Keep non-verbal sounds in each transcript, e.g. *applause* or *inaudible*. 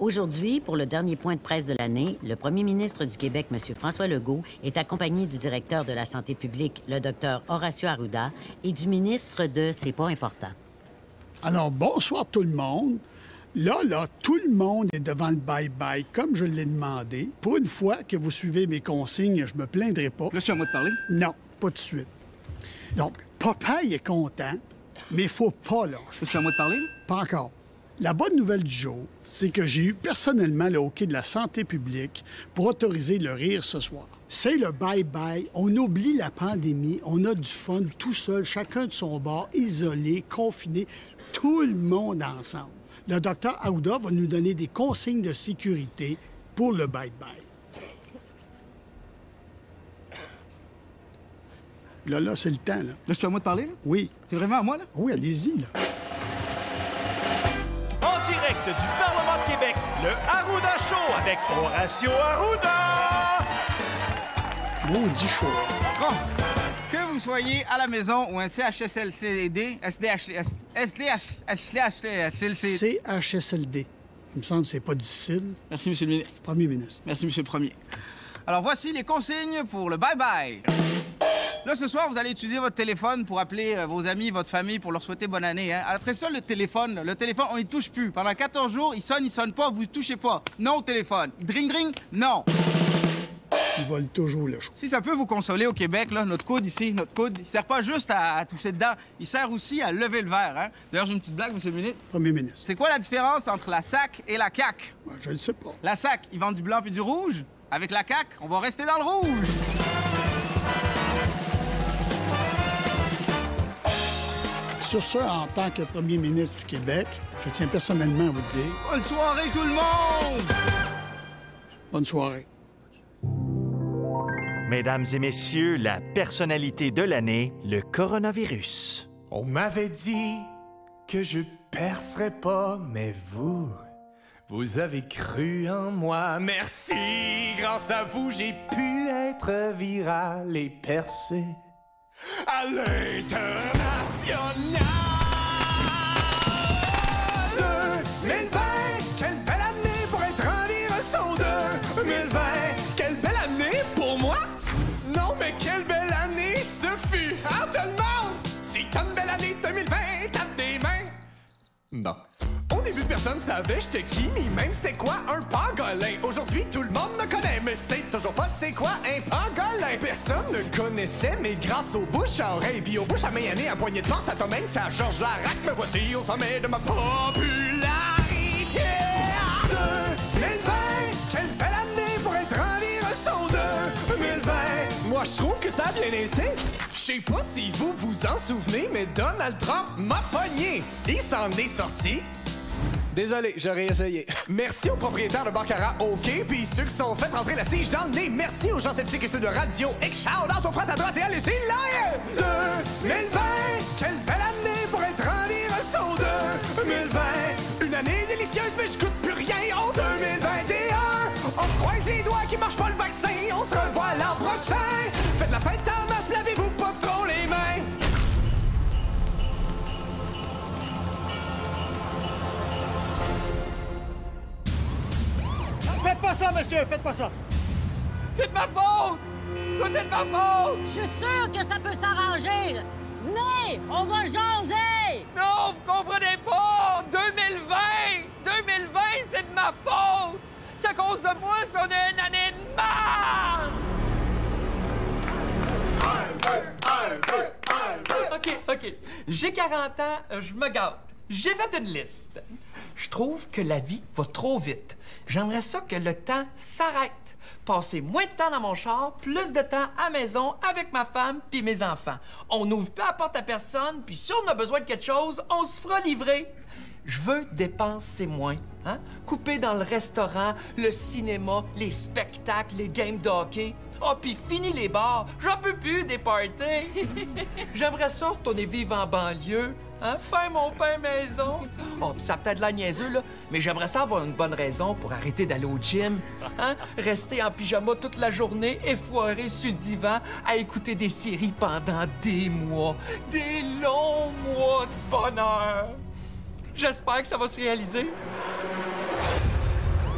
Aujourd'hui, pour le dernier point de presse de l'année, le premier ministre du Québec, M. François Legault, est accompagné du directeur de la santé publique, le Dr Horacio Arruda, et du ministre de C'est pas important. Alors, bonsoir tout le monde. Là, là, tout le monde est devant le bye-bye, comme je l'ai demandé. Pour une fois que vous suivez mes consignes, je me plaindrai pas. Là, c'est à moi de parler? Non, pas tout de suite. Donc, papa il est content, mais il faut pas lâcher. Là, c'est à moi de parler? Pas encore. La bonne nouvelle du jour, c'est que j'ai eu personnellement le hockey de la santé publique pour autoriser le rire ce soir. C'est le bye-bye. On oublie la pandémie. On a du fun tout seul, chacun de son bord, isolé, confiné, tout le monde ensemble. Le docteur Aouda va nous donner des consignes de sécurité pour le bye-bye. Là, là, c'est le temps, là. Là, c'est à moi de parler? Là? Oui. C'est vraiment à moi, là? Oui, allez-y, là. Direct du Parlement de Québec, le Arruda Show avec Horacio Arruda! Maudit chaud. Bon, que vous soyez à la maison ou un CHSLCD, SDH, SDH, SDH, CHSLD. Il me semble que c'est pas difficile. Merci, Monsieur le ministre. Premier ministre. Merci, Monsieur le Premier. Alors, voici les consignes pour le bye-bye. Là, ce soir, vous allez utiliser votre téléphone pour appeler euh, vos amis, votre famille, pour leur souhaiter bonne année. Hein? Après ça, le téléphone, le téléphone, on y touche plus. Pendant 14 jours, il sonne, il sonne pas, vous touchez pas. Non au téléphone. Dring, dring, non. Il vole toujours le chaud. Si ça peut vous consoler au Québec, là, notre coude ici, notre coude, il sert pas juste à, à toucher dedans, il sert aussi à lever le verre. Hein? D'ailleurs, j'ai une petite blague, Monsieur le ministre. Premier ministre. C'est quoi la différence entre la SAC et la CAC? Ouais, Je ne sais pas. La SAC, ils vendent du blanc puis du rouge. Avec la CAC, on va rester dans le rouge. Sur ce, en tant que premier ministre du Québec, je tiens personnellement à vous dire Bonne soirée, tout le monde! bonne soirée. Mesdames et messieurs, la personnalité de l'année, le coronavirus. On m'avait dit que je percerais pas, mais vous, vous avez cru en moi. Merci, grâce à vous, j'ai pu être viral et percer à l'international. 2020, Non. Au début, personne savait j'étais qui, ni même c'était quoi un pangolin. Aujourd'hui, tout le monde me connaît, mais c'est toujours pas c'est quoi un pangolin. Personne ne connaissait, mais grâce aux bouches à oreilles, puis aux bouches à main un poignet de porte à Tom Hanks, à Georges Larac, me voici au sommet de ma popularité. 2020, quelle belle année pour être en virus au 2020. Moi, je trouve que ça a bien été. Je sais pas si vous vous en souvenez, mais Donald Trump m'a pogné. Il s'en est sorti. Désolé, j'aurais essayé. *laughs* Merci aux propriétaires de Baccarat OK, puis ceux qui sont fait rentrer la tige dans le nez. Merci aux gens sceptiques et ceux de Radio X. Shout out aux frères d'adresse et allez-y, là! 2020, quelle belle année pour être en virus au 2020. Une année délicieuse, mais je coûte plus rien au 2021. On se croise les doigts qui marche pas le vaccin. On se revoit l'an prochain. Faites la fête en masse, lavez-vous Faites pas ça, monsieur, faites pas ça. C'est de ma faute! Tout est de ma faute! Je suis sûre que ça peut s'arranger. Venez, on va jaser. Non, vous comprenez pas! 2020! 2020, c'est de ma faute! C'est à cause de moi si on a une année de merde! OK, OK. J'ai 40 ans, euh, je me gâte. J'ai fait une liste. Je trouve que la vie va trop vite. J'aimerais ça que le temps s'arrête. Passer moins de temps dans mon char, plus de temps à maison avec ma femme puis mes enfants. On n'ouvre pas la porte à personne, puis si on a besoin de quelque chose, on se fera livrer. Je veux dépenser moins. Hein? Couper dans le restaurant, le cinéma, les spectacles, les games de hockey. Oh, puis fini les bars. J'en peux plus des parties. *laughs* J'aimerais ça retourner vivre en banlieue. Hein? Faire mon pain maison. Oh, ça a peut-être la niaiseux, là. Mais j'aimerais ça avoir une bonne raison pour arrêter d'aller au gym. Hein? Rester en pyjama toute la journée et foirer sur le divan à écouter des séries pendant des mois. Des longs mois de bonheur. J'espère que ça va se réaliser.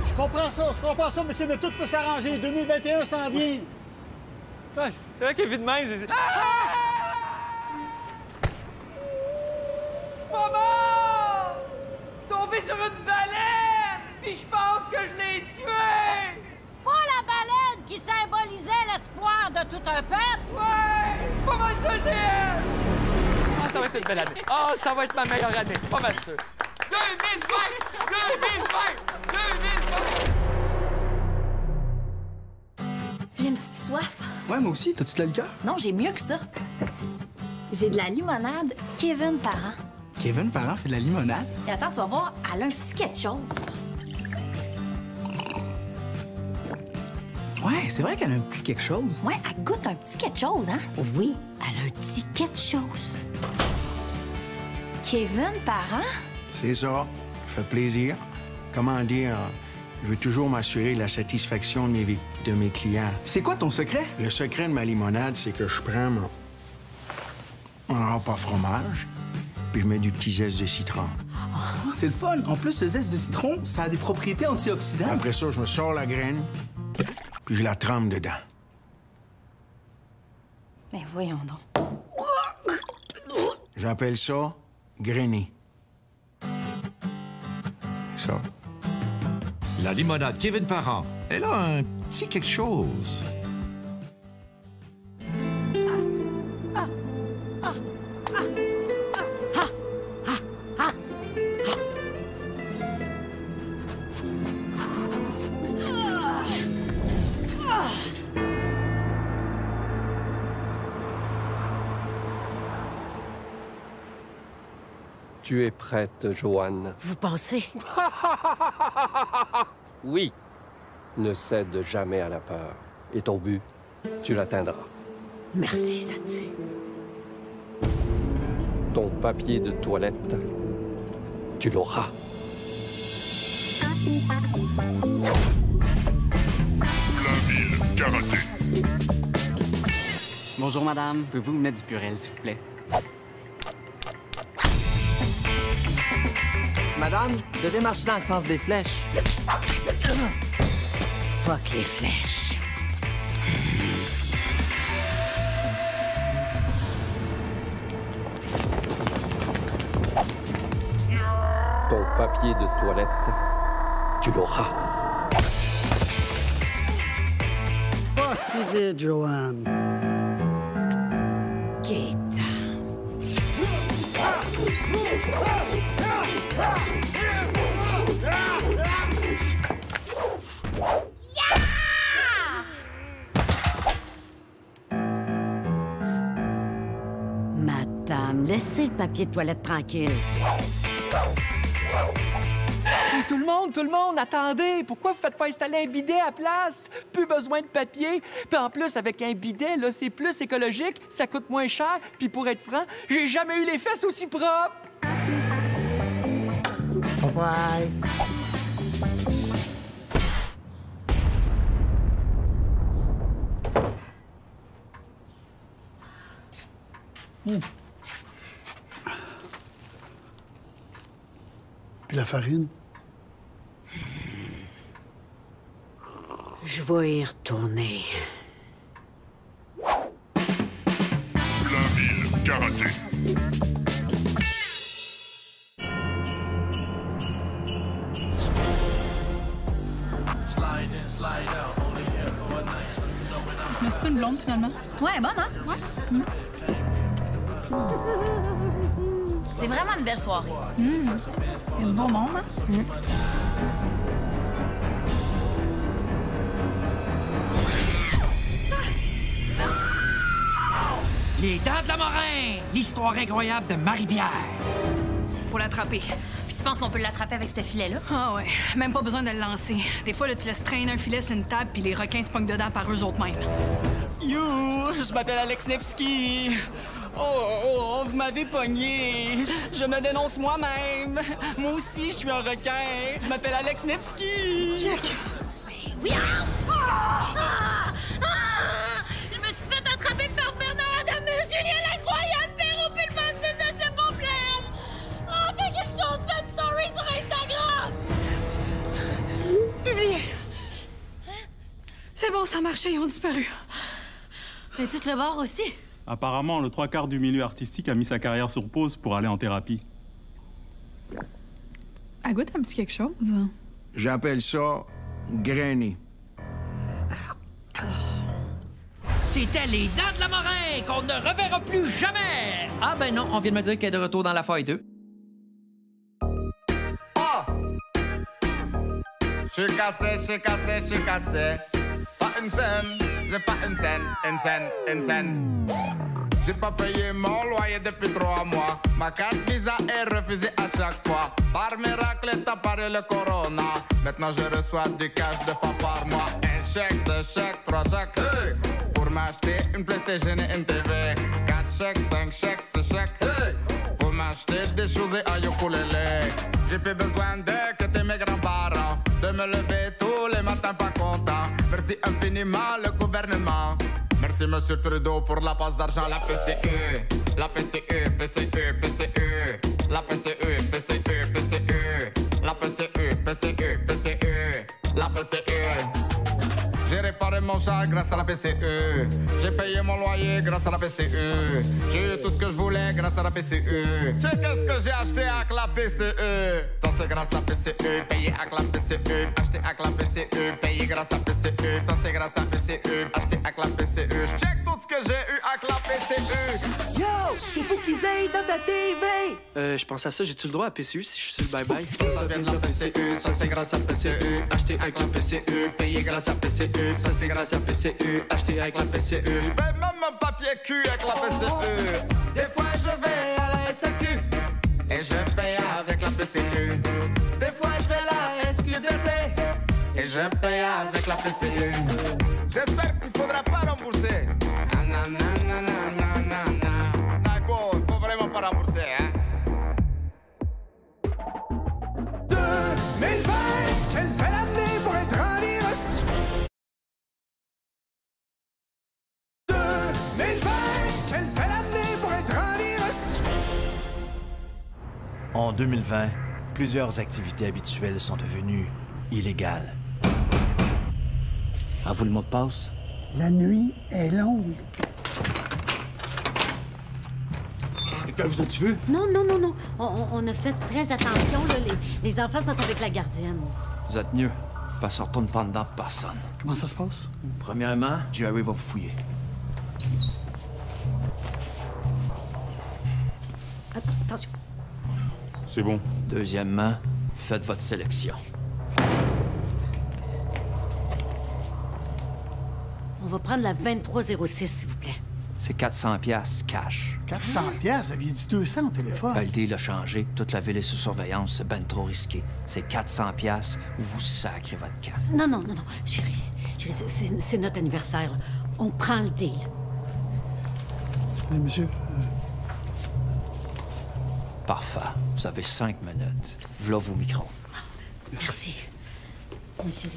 Je comprends ça, je comprends ça, monsieur, mais tout peut s'arranger. 2021 s'en vient. Ouais, c'est vrai que vite même, c'est... Maman! Tombé sur une baleine! Puis je pense que je l'ai tué! Pas la baleine qui symbolisait l'espoir de tout un peuple! Ouais! Pas mal c'est elle! Ah, ça va être une belle année. Ah, ça va être ma meilleure année. Pas mal sûr. 2020! 2020! 2020! J'ai une petite soif. Ouais, moi aussi. T'as-tu de la liqueur? Non, j'ai mieux que ça. J'ai de la limonade Kevin Parent. Kevin Parent fait de la limonade. Et attends, tu vas voir, elle a un petit quelque chose. Ouais, c'est vrai qu'elle a un petit quelque chose. Ouais, elle goûte un petit quelque chose, hein? Oui, elle a un petit quelque chose. Kevin Parent? C'est ça. Ça fait plaisir. Comment dire? Je veux toujours m'assurer de la satisfaction de mes, de mes clients. C'est quoi ton secret? Le secret de ma limonade, c'est que je prends mon, mon repas fromage, puis je mets du petit zeste de citron. Ah, c'est le fun. En plus, le zeste de citron, ça a des propriétés antioxydantes. Après ça, je me sors la graine, puis je la trempe dedans. Mais voyons donc. J'appelle ça grainé. Ça. La limonade Kevin Parent, elle a un petit quelque chose. Tu es prête, Joanne. Vous pensez? *laughs* Oui. Ne cède jamais à la peur. Et ton but, tu l'atteindras. Merci, Satsi. Ton papier de toilette, tu l'auras. Bonjour, madame. Pouvez-vous me mettre du purel, s'il vous plaît? Madame, vous devez marcher dans le sens des flèches. Fuck les flèches. Ton papier de toilette, tu l'auras. Pas si vite, Joanne. Gaétan. Papier de toilette tranquille. Hey, tout le monde, tout le monde, attendez! Pourquoi vous faites pas installer un bidet à place? Plus besoin de papier. Puis en plus, avec un bidet, là, c'est plus écologique, ça coûte moins cher. Puis pour être franc, j'ai jamais eu les fesses aussi propres. Bye. Hmm. Puis la farine? Je vais y retourner. Je me suis pris une blonde, finalement. Ouais, bonne, hein? Ouais. C'est vraiment une belle soirée. Il y a du beau monde, hein? Les dents de la Morin! L'histoire incroyable de Marie-Pierre. Faut l'attraper. Puis tu penses qu'on peut l'attraper avec ce filet-là? Ah ouais, même pas besoin de le lancer. Des fois, là, tu laisses traîner un filet sur une table, puis les requins se pognent dedans par eux autres mêmes. You, je m'appelle Alex Nevsky. Oh, oh, vous m'avez pogné. Je me dénonce moi-même. Moi aussi, je suis un requin. Je m'appelle Alex Nevsky. Check! Oui! Ah! Ah! Ah! Je me suis fait attraper par Bernard Adamus, Julien l'incroyable, Véro Pulmosis de ce beau blême! Oh, fais quelque chose, faites story sur Instagram! Viens bon, ça a marché, ils ont disparu. Mais tu te le barres aussi? Apparemment, le trois quarts du milieu artistique a mis sa carrière sur pause pour aller en thérapie. Elle goûte un petit quelque chose? J'appelle ça grainer. C'était les dents de la Morin qu'on ne reverra plus jamais! Ah ben non, on vient de me dire qu'elle est de retour dans la faille 2. Je suis cassé, je suis cassé, je suis cassé. Pas une scène, j'ai pas une scène, une scène, une scène. J'ai pas payé mon loyer depuis trois mois. Ma carte Visa est refusée à chaque fois. Par miracle est apparu le corona. Maintenant je reçois du cash deux fois par mois. Un chèque, deux chèques, trois chèques. Pour m'acheter une PlayStation et une TV. Quatre chèques, cinq chèques, six chèques. Hey! Pour m'acheter des choses et un ukulélé. J'ai plus besoin de que t'es mes grands-parents. De me lever tous les matins pas content. Merci infiniment le gouvernement. Merci Monsieur Trudeau pour la passe d'argent, la PCE, la PCE, PCE, PCE, la PCE, PCE, PCE, la PCE, PCE, PCE, la PCE. J'ai réparé mon chat grâce à la PCE. J'ai payé mon loyer grâce à la PCE. J'ai eu tout ce que je voulais grâce à la PCE. J'ai qu'est-ce que j'ai acheté avec la PCE. Ça c'est grâce à la PCE. Payé avec la PCE. Acheté avec la PCE. Payé grâce à la PCE. Ça c'est grâce à la PCE. Acheté avec la PCE. Check tout ce que j'ai eu avec la PCE. Yo, aillent dans ta TV. Euh, je pense à ça, j'ai-tu le droit à PCU si je suis sur le bye-bye? Ça vient de la PCE, ça c'est grâce à PCE. Acheté avec la PCE, payé grâce à PCE. Ça c'est grâce à PCE, acheté avec la. Je paye même un papier cul avec la PCE. Des fois je vais à la SAQ et je paye avec la PCE. Des fois je vais à la SQDC et je paye avec la PCE. J'espère qu'il faudra pas rembourser. Ah, non, non, non, En 2020, plusieurs activités habituelles sont devenues illégales. À vous le mot de passe? La nuit est longue. Quelqu'un vous a-tu vu? Non, non, non, non. On, a fait très attention, là. Les, les enfants sont avec la gardienne. Vous êtes mieux. Pas retourne dedans personne. Comment ça se passe? Premièrement, Jerry va vous fouiller. Attention. C'est bon. Deuxièmement, faites votre sélection. On va prendre la 2306, s'il vous plaît. C'est 400 pièces cash. 400 pièces, vous aviez dit 200 au téléphone. Ben, le deal a changé. Toute la ville est sous surveillance. C'est ben trop risqué. C'est 400 pièces ou vous sacrez votre camp. Non, non, non, non. Chérie, chérie, c'est- c'est c'est notre anniversaire. là. On prend le deal. Monsieur. Parfait. Vous avez cinq minutes. V'là vos micros. Merci. Oui, chérie.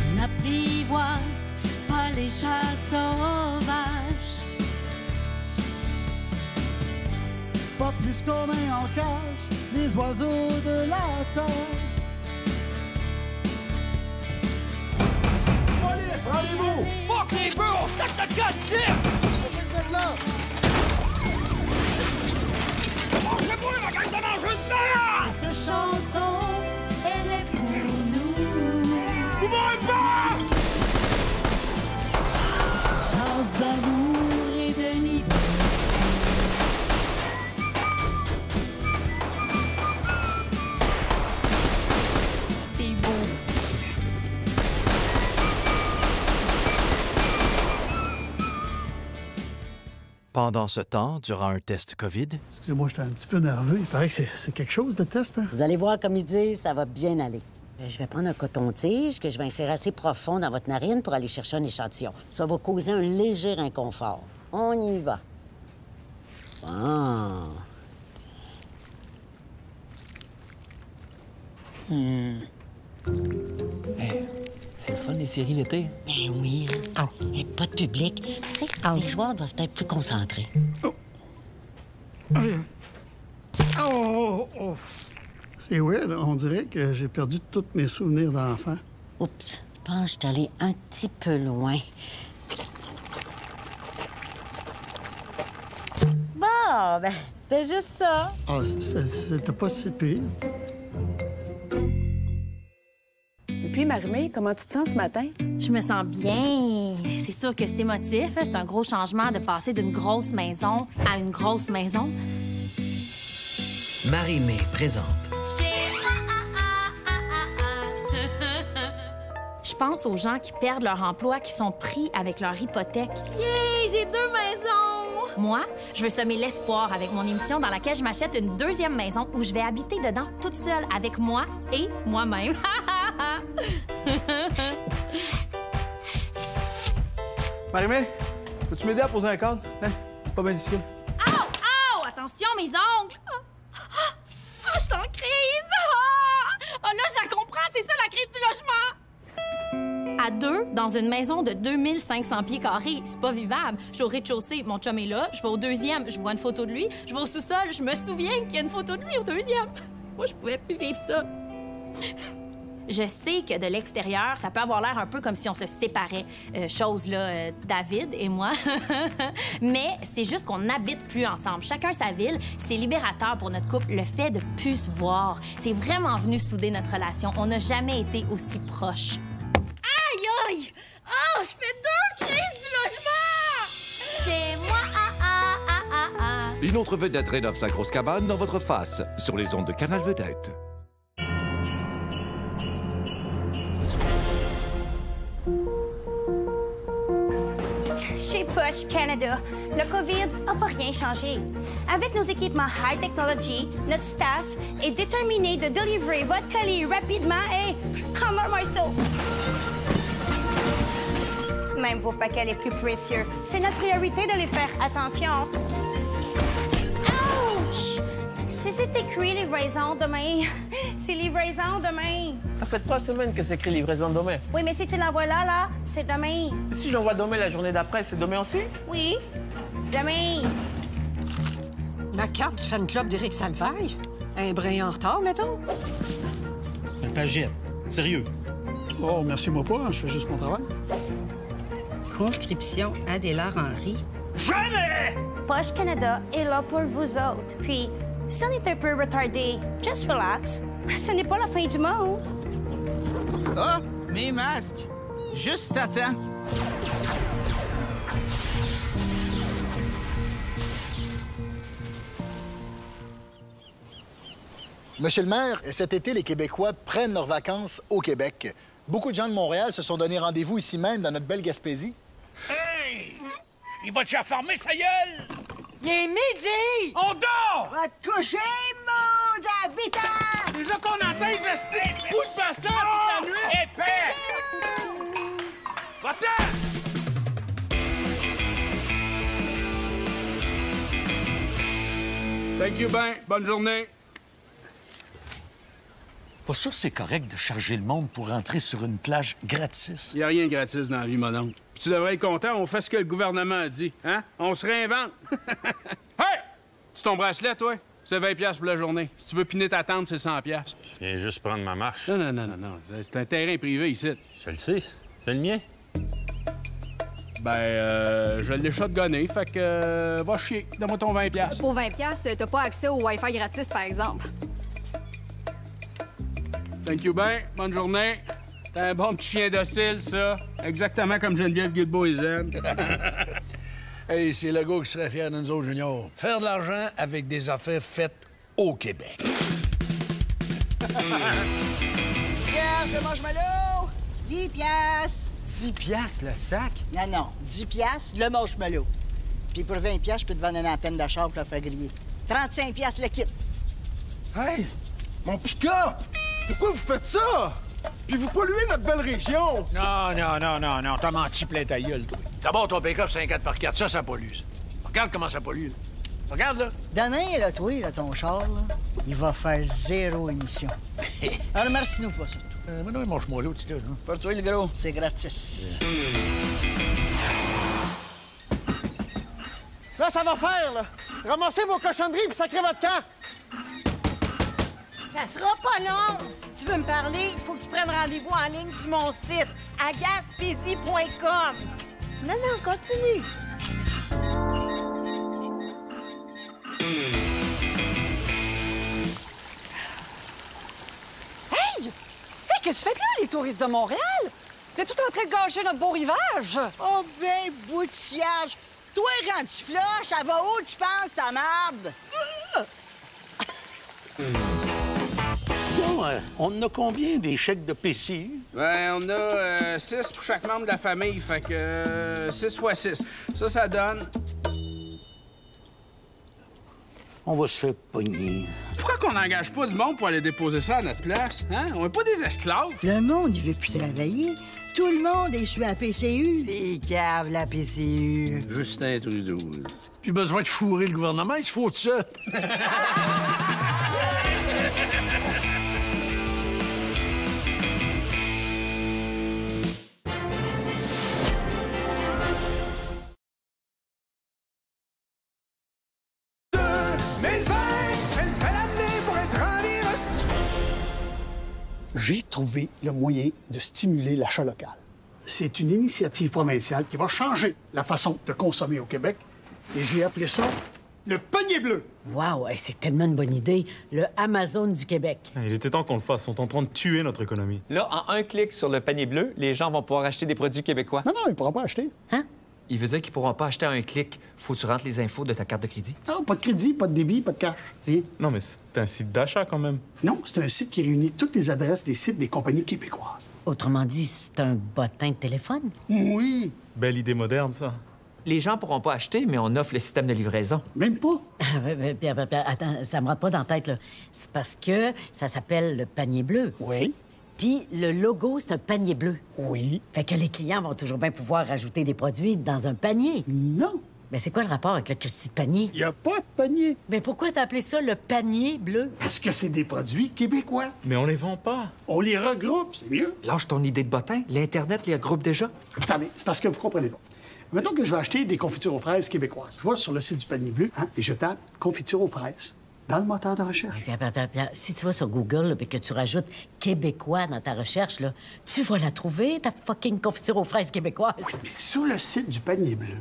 On n'apprivoise pas les chats sauvages. Pas plus qu'on met en cage les oiseaux de la terre. Fuck les bœufs, on sac notre d'ici! Vous là! Pendant ce temps, durant un test COVID, Excusez-moi, j'étais un petit peu nerveux. Il paraît que c'est- quelque chose de test, hein? Vous allez voir, comme il dit, ça va bien aller. Euh, Je vais prendre un coton-tige que je vais insérer assez profond dans votre narine pour aller chercher un échantillon. Ça va causer un léger inconfort. On y va. Bon. Hmm. C'est le fun, les séries l'été. Ben oui. Ah, mais pas pas de public. Tu sais, les joueurs doivent être plus concentrés. Oh, oh. C'est weird, on dirait que j'ai perdu tous mes souvenirs d'enfant. Oups, je pense que je suis allée un petit peu loin. Bon, ben, c'était juste ça. Ah, c'était pas si pire. Puis, Marimé, comment tu te sens ce matin? Je me sens bien. C'est sûr que c'est émotif. C'est un gros changement de passer d'une grosse maison à une grosse maison. Marie-Mé présente Je pense aux gens qui perdent leur emploi, qui sont pris avec leur hypothèque. Yay, j'ai deux maisons! Moi, je veux semer l'espoir avec mon émission dans laquelle je m'achète une deuxième maison où je vais habiter dedans toute seule avec moi et moi-même. *laughs* *laughs* Marie-Mé, peux-tu m'aider à poser un cadre? Hein? Pas bien difficile. Ow! Ow! Attention, mes ongles! Ah, je suis en crise! Ah, là, je la comprends, c'est ça la crise du logement! À deux, dans une maison de 2500 pieds carrés, c'est pas vivable. Je suis au rez-de-chaussée, mon chum est là. Je vais au deuxième, je vois une photo de lui. Je vais au sous-sol, je me souviens qu'il y a une photo de lui au deuxième. Moi, je pouvais plus vivre ça. Je sais que de l'extérieur, ça peut avoir l'air un peu comme si on se séparait. Euh, chose, là, euh, David et moi. *laughs* Mais c'est juste qu'on n'habite plus ensemble. Chacun sa ville. C'est libérateur pour notre couple, le fait de plus se voir. C'est vraiment venu souder notre relation. On n'a jamais été aussi proches. Aïe, aïe! Oh, je fais deux crises du logement! C'est moi, ah, ah, ah, ah, ah. Une autre vedette rénove sa grosse cabane dans votre face, sur les ondes de Canal Vedette. Canada, le COVID n'a pas rien changé. Avec nos équipements high technology, notre staff est déterminé de délivrer votre colis rapidement et en un morceau. Même vos paquets les plus précieux, c'est notre priorité de les faire attention. Si c'est écrit livraison demain, *laughs* c'est livraison demain. Ça fait trois semaines que c'est écrit livraison demain. Oui, mais si tu l'envoies là, là, c'est demain. Et si j'envoie demain la journée d'après, c'est demain aussi? Oui, demain. Ma carte du fan club d'Éric Salvaille? Un brin en retard, mettons? Une pagette. Sérieux. Oh, merci-moi pas, hein, je fais juste mon travail. Conscription Adélard Henry. Jamais! Poche Canada est là pour vous autres. Puis, si on est un peu retardé, just relax. Ce n'est pas la fin du monde. Oh, mes masques! Juste à temps. Monsieur le maire, cet été, les Québécois prennent leurs vacances au Québec. Beaucoup de gens de Montréal se sont donné rendez-vous ici même, dans notre belle Gaspésie. Hey! Il va te chaffarmer sa gueule! Il est midi! On dort! Va te coucher, mon habitant! Déjà qu'on entend les estis! Bout de bassin toute la nuit! Épais! Va-t'en! Thank you, ben. Bonne journée. Pas sûr que c'est correct de charger le monde pour rentrer sur une plage gratis. Y a rien de gratis dans la vie, mon oncle. Puis tu devrais être content, on fait ce que le gouvernement a dit, hein? On se réinvente. *laughs* hey! Tu ton bracelet, toi? C'est 20 pièces pour la journée. Si tu veux piner ta tente, c'est 100 pièces. Je viens juste prendre ma marche. Non, non, non, non, non. C'est- un terrain privé ici. Je le sais. C'est le mien. Ben, euh, je l'ai shotgunné, fait que euh, va chier. Donne-moi ton 20 pièces. Pour 20$, piastres, t'as pas accès au Wi-Fi gratis, par exemple. Thank you, ben. Bonne journée. T'es un bon petit chien docile, ça. Exactement comme Geneviève Guilbeault et Zen. *laughs* Hey, c'est le gars qui serait fier de nous autres, Junior. Faire de l'argent avec des affaires faites au Québec. 10 piastres le marshmallow! 10 piastres! 10 piastres le sac? Non, non, 10 piastres le marshmallow. Puis pour 20 piastres, je peux te vendre une antenne d'achat pour le faire griller. 35 piastres le kit. Hey! Mon pick-up! Pourquoi vous faites ça? Puis vous polluez notre belle région! Non, non, non, non, non. T'as menti plein ta gueule, toi. D'abord, ton pick-up, c'est un 4x4. Ça, ça pollue. ça. Regarde comment ça pollue. là. Regarde, là. Demain, là, toi, là, ton char, là, il va faire zéro émission. *laughs* Alors, merci-nous pas, surtout. Euh, mais non, mange-moi là, tu sais, là. Pour toi, le gros. C'est gratis. Là, ça va faire, là. Ramassez vos cochonneries puis sacrez votre camp. Ça sera pas long. Si tu veux me parler, il faut que tu prennes rendez-vous en ligne sur mon site, agaspédie.com. Non, non, continue. Hey! Hey, qu'est-ce que tu fais là, les touristes de Montréal? T'es tout en train de gâcher notre beau rivage. Oh ben, boutillage. Toi, quand tu flushes, ça va où tu penses, ta marde? *laughs* Euh, on a combien des chèques de PCU? Ben, on a 6 pour chaque membre de la famille, fait que 6 fois 6. Ça, ça donne. On va se faire pogner. Pourquoi qu'on n'engage pas du monde pour aller déposer ça à notre place? Hein? On n'est pas des esclaves. Le monde, il veut plus travailler. Tout le monde est sur la PCU. C'est cave, la PCU. Justin Trudeau. Plus besoin de fourrer le gouvernement, il se faut tout seul. J'ai trouvé le moyen de stimuler l'achat local. C'est une initiative provinciale qui va changer la façon de consommer au Québec. Et j'ai appelé ça le panier bleu. Wow, c'est tellement une bonne idée. Le Amazon du Québec. Il était temps qu'on le fasse. Ils sont en train de tuer notre économie. Là, en un clic sur le panier bleu, les gens vont pouvoir acheter des produits québécois. Non, non, ils ne pourront pas acheter. Il veut dire qu'ils pourront pas acheter en un clic. Faut que tu rentres les infos de ta carte de crédit. Non, pas de crédit, pas de débit, pas de cash. Rien. Non, mais c'est un site d'achat quand même. Non, c'est un site qui réunit toutes les adresses des sites des compagnies québécoises. Autrement dit, c'est un bottin de téléphone. Oui. Belle idée moderne, ça. Les gens pourront pas acheter, mais on offre le système de livraison. Même pas. Pierre, Pierre, Pierre, attends, ça me rentre pas dans la tête, là. C'est parce que ça s'appelle le panier bleu. Oui. Puis le logo, c'est un panier bleu. Oui. Fait que les clients vont toujours bien pouvoir rajouter des produits dans un panier. Non. Mais c'est quoi le rapport avec le Christy de panier? Il n'y a pas de panier. Mais pourquoi t'as appelé ça le panier bleu? Parce que c'est des produits québécois. Mais on les vend pas. On les regroupe, c'est mieux. Lâche ton idée de bottin. L'Internet les regroupe déjà. Attendez, c'est parce que vous comprenez pas. Mettons que je vais acheter des confitures aux fraises québécoises. Je vais sur le site du panier bleu hein, et je tape confiture aux fraises dans le moteur de recherche. Pierre, si tu vas sur Google et que tu rajoutes québécois dans ta recherche, là, tu vas la trouver, ta fucking confiture aux fraises québécoises. Oui, mais sur le site du panier bleu,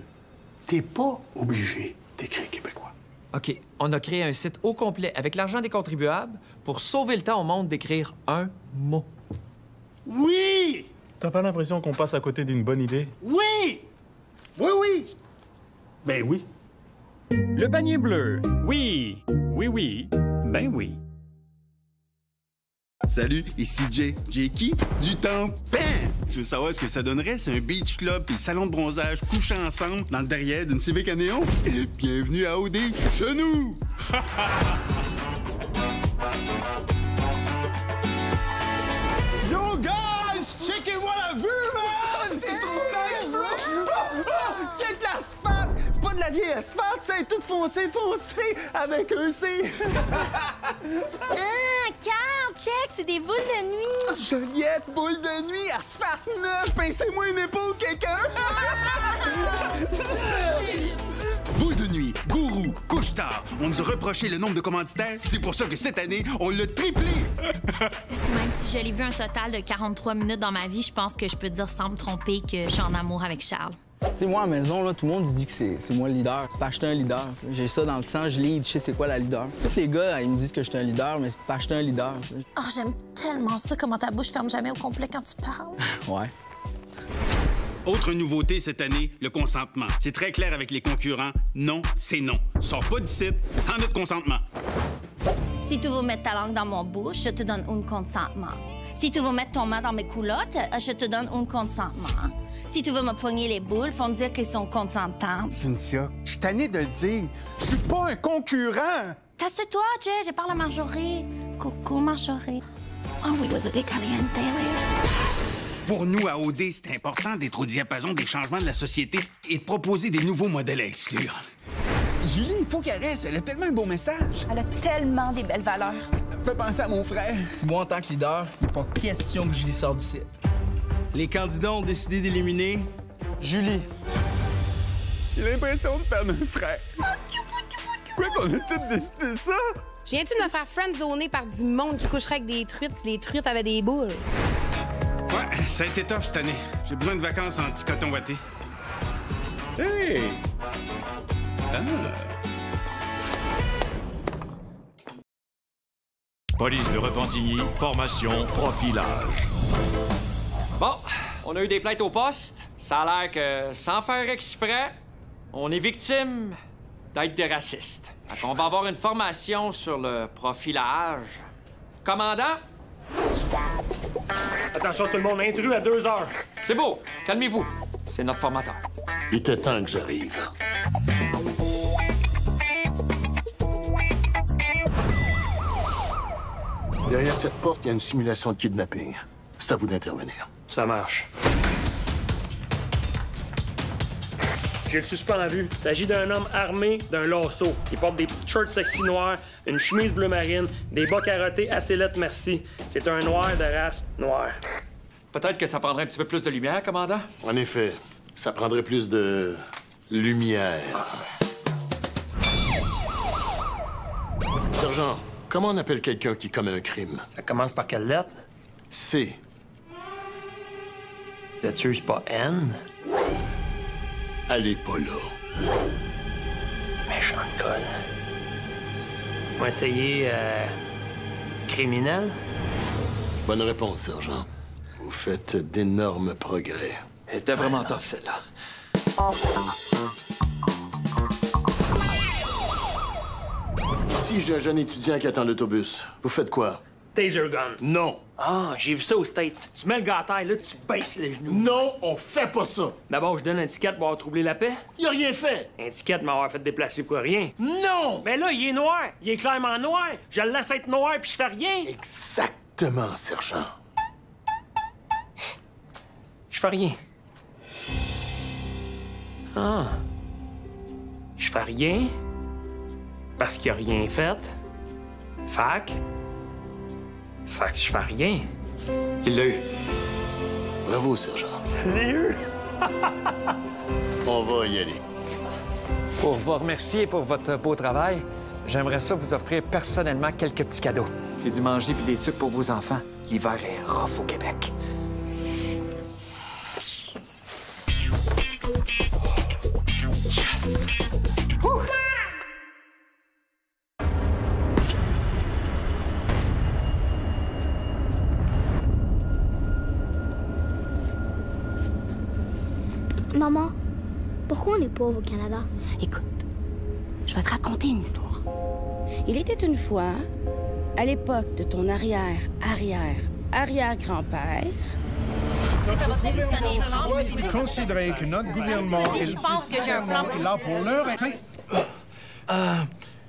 t'es pas obligé d'écrire québécois. OK, on a créé un site au complet avec l'argent des contribuables pour sauver le temps au monde d'écrire un mot. Oui! T'as pas l'impression qu'on passe à côté d'une bonne idée? Oui! Oui, oui! Ben oui. Le panier bleu. Oui. Oui, oui. Ben oui. Salut, ici Jay. Jay? Du temps. Tu veux savoir ce que ça donnerait? C'est un beach club et salon de bronzage couchés ensemble dans le derrière d'une Civic à néon? Bienvenue à OD, chez nous! *laughs* Yo, guys! La de la vieille asphalte, c'est tout foncé, foncé, avec un C! *laughs* Ah, Carl, check, c'est des boules de nuit. Juliette, boule de nuit, asphalte neuf, pincez-moi une épaule, quelqu'un! *laughs* Boule de nuit, gourou, couche-tard. On nous a reproché le nombre de commanditaires. C'est pour ça que cette année, on l'a triplé. *laughs* Même si je l'ai vu un total de 43 minutes dans ma vie, je pense que je peux dire sans me tromper que je suis en amour avec Charles. Tu sais, moi, à la maison, là, tout le monde il dit que c'est moi le leader. C'est pas acheter un leader. J'ai ça dans le sang, je lead, je sais c'est quoi la leader. Tous les gars, ils me disent que je suis un leader, mais c'est pas acheter un leader. Oh, j'aime tellement ça, comment ta bouche ferme jamais au complet quand tu parles. *laughs* Ouais. Autre nouveauté cette année, le consentement. C'est très clair avec les concurrents. Non, c'est non. Sors pas d'ici sans notre consentement. Si tu veux mettre ta langue dans mon bouche, je te donne un consentement. Si tu veux mettre ton main dans mes culottes, euh, je te donne un consentement. Si tu veux me poigner les boules, faut me dire qu'ils sont consentants. Cynthia, je suis tanné de le dire. Je suis pas un concurrent! Tasse-toi, Jay, j'ai parlé à Marjorie. Coucou, Marjorie. Ah oui, oui, oui, caliente, oui. Pour nous, à OD, c'est important d'être au diapason des changements de la société et de proposer des nouveaux modèles à exclure. Julie, il faut qu'elle reste. Elle a tellement un beau message. Elle a tellement des belles valeurs. Fais penser à mon frère. Moi, en tant que leader, il n'est pas question que Julie sorte d'ici. Les candidats ont décidé d'éliminer Julie. J'ai l'impression de perdre un frère. Quoi qu'on a tous décidé ça? Viens-tu de me faire friendzoner par du monde qui coucherait avec des truites si les truites avaient des boules? Ouais, ça a été tough cette année. J'ai besoin de vacances en petit coton watté. Hey! Ah. Police de Repentigny, formation, profilage. Bon, on a eu des plaintes au poste. Ça a l'air que, sans faire exprès, on est victime d'être des racistes. Fait qu'on va avoir une formation sur le profilage. Commandant? Attention tout le monde, intrus à deux heures. C'est beau, calmez-vous. C'est notre formateur. Il était temps que j'arrive. Derrière cette porte, il y a une simulation de kidnapping. C'est à vous d'intervenir. Ça marche. J'ai le suspect en vue. Il s'agit d'un homme armé d'un lasso. Il porte des petites shorts sexy noirs, une chemise bleu marine, des bas carottés assez lettres merci. C'est un noir de race noire. Peut-être que ça prendrait un petit peu plus de lumière, commandant? En effet, ça prendrait plus de lumière. Sergent, comment on appelle quelqu'un qui commet un crime? Ça commence par quelle lettre? C. La tueuse pas N? Allez pas là. Méchant conne. On va essayer euh, criminel? Bonne réponse, sergent. Vous faites d'énormes progrès. Elle était vraiment tough, celle-là. Si j'ai un jeune étudiant qui attend l'autobus, vous faites quoi? Taser gun. Non. Ah, j'ai vu ça aux States. Tu mets le gars à terre, là, tu baisses les genoux. Non, on fait pas ça. D'abord, je donne un ticket pour avoir troublé la paix. Il a rien fait. Un ticket m'avoir fait déplacer pour rien. Non! Mais là, il est noir. Il est clairement noir. Je le laisse être noir puis je fais rien. Exactement, sergent. Je fais rien. Ah. Je fais rien. Parce qu'il a rien fait. Fac. Fac, je fais rien. Il l'a eu. Bravo, sergent. Sérieux? *laughs* On va y aller. Pour vous remercier pour votre beau travail, j'aimerais ça vous offrir personnellement quelques petits cadeaux. C'est du manger puis des trucs pour vos enfants. L'hiver est rough au Québec. Yes! Pauvre au Canada? Écoute, je vais te raconter une histoire. Il était une fois, à l'époque de ton arrière, arrière, arrière-grand-père, Considérez que notre gouvernement est je le pense que j'ai un plan. est là pour l'heure et... Euh,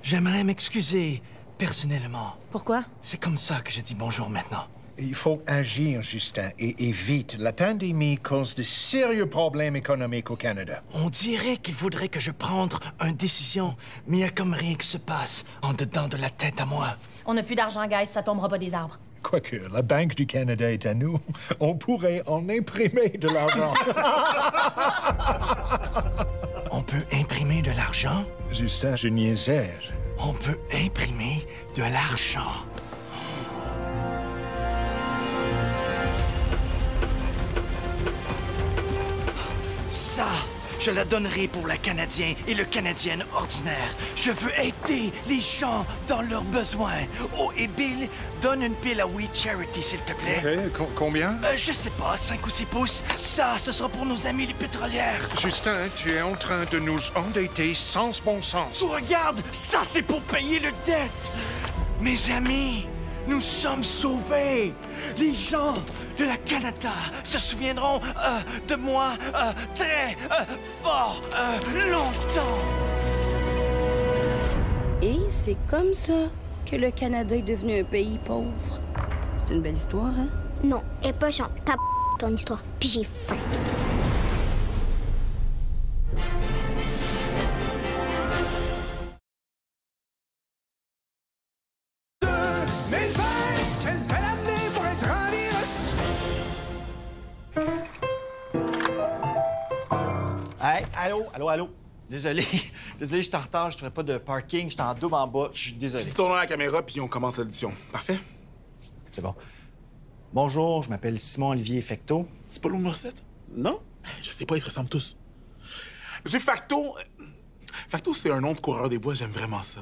j'aimerais m'excuser personnellement. Pourquoi? C'est comme ça que je dis bonjour maintenant. Il faut agir, Justin, et, et vite. La pandémie cause de sérieux problèmes économiques au Canada. On dirait qu'il faudrait que je prenne une décision, mais il y a comme rien qui se passe en dedans de la tête à moi. On n'a plus d'argent, guys, ça tombera pas des arbres. Quoique, la Banque du Canada est à nous, on pourrait en imprimer de l'argent. *laughs* On peut imprimer de l'argent? Justin, je niaisais. On peut imprimer de l'argent. Ça, je la donnerai pour la Canadien et le Canadienne ordinaire. Je veux aider les gens dans leurs besoins. Oh, et Bill, donne une pile à We Charity, s'il te plaît. combien? Euh, je sais pas, 5 ou 6 pouces. Ça, ce sera pour nos amis les pétrolières. Justin, tu es en train de nous endetter sans bon sens. Oh, regarde, ça c'est pour payer le dette. Mes amis, nous sommes sauvés. Les gens de la Canada se souviendront euh, de moi euh, très euh, fort euh, longtemps. Et c'est comme ça que le Canada est devenu un pays pauvre. C'est une belle histoire, hein? Non, et pas chante. Ta ton histoire. Puis j'ai faim. Hey, allô, allô, allô. Désolé. *laughs* Désolé, je suis en retard. Je trouvais pas de parking. J'étais en double en bas. Je suis désolé. Puis tournons la caméra, puis on commence l'audition. Parfait? C'est bon. Bonjour, je m'appelle Simon-Olivier Fecto. C'est pas Lou Morissette? Non. Je sais pas, ils se ressemblent tous. Monsieur Facto... euh, Facto, c'est un nom de coureur des bois, j'aime vraiment ça.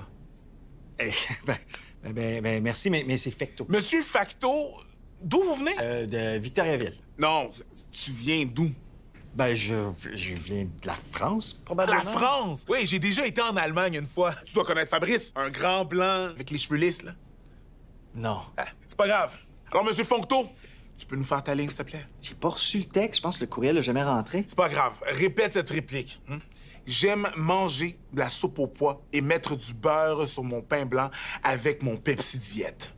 Eh, *laughs* ben, ben, ben, ben, merci, mais, mais c'est Fecto. Monsieur Facto, d'où vous venez? Euh, de Victoriaville. Non, tu viens d'où? Ben, je, je viens de la France, probablement. La France? Oui, j'ai déjà été en Allemagne une fois. Tu dois connaître Fabrice, un grand blanc avec les cheveux lisses, là. Non. Ah, c'est pas grave. Alors, Monsieur Foncto, tu peux nous faire ta ligne, s'il te plaît? J'ai pas reçu le texte. Je pense que le courriel n'a jamais rentré. C'est pas grave. Répète cette réplique. hein? J'aime manger de la soupe au pois et mettre du beurre sur mon pain blanc avec mon Pepsi Diète.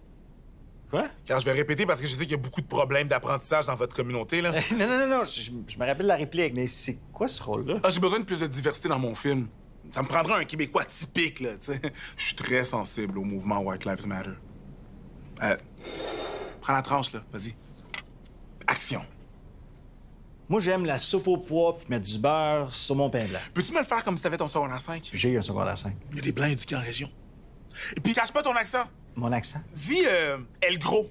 Quoi? Car je vais répéter parce que je sais qu'il y a beaucoup de problèmes d'apprentissage dans votre communauté, là. *laughs* non, non, non, non. Je, je me rappelle la réplique. Mais c'est quoi ce rôle-là? Ah, j'ai besoin de plus de diversité dans mon film. Ça me prendra un Québécois typique, là, tu sais. Je suis très sensible au mouvement White Lives Matter. Euh, prends la tranche, là. Vas-y. Action. Moi, j'aime la soupe au pois puis mettre du beurre sur mon pain blanc. Peux-tu me le faire comme si t'avais ton secondaire 5? J'ai un secondaire 5. Il y a des blancs éduqués en région. Et puis, cache pas ton accent. Mon accent? Dis, euh, El Gros.